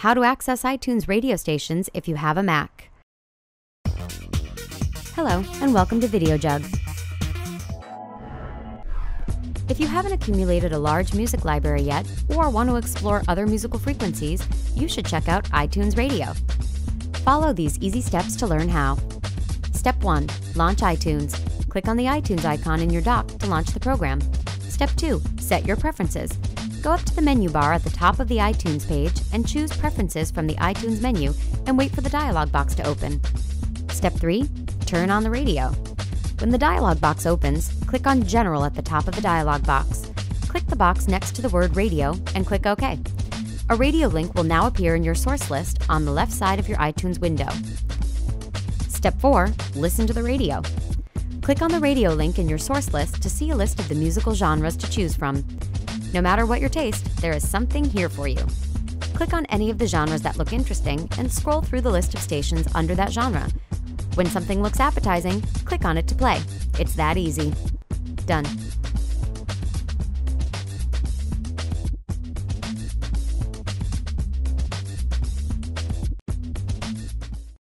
how to access iTunes radio stations if you have a Mac. Hello, and welcome to Videojug. If you haven't accumulated a large music library yet, or want to explore other musical frequencies, you should check out iTunes Radio. Follow these easy steps to learn how. Step 1 Launch iTunes. Click on the iTunes icon in your dock to launch the program. Step 2 Set your preferences. Go up to the menu bar at the top of the iTunes page and choose Preferences from the iTunes menu and wait for the dialog box to open. Step 3 Turn on the radio. When the dialog box opens, click on General at the top of the dialog box. Click the box next to the word Radio and click OK. A radio link will now appear in your source list on the left side of your iTunes window. Step 4 Listen to the radio. Click on the radio link in your source list to see a list of the musical genres to choose from. No matter what your taste, there is something here for you. Click on any of the genres that look interesting and scroll through the list of stations under that genre. When something looks appetizing, click on it to play. It's that easy. Done.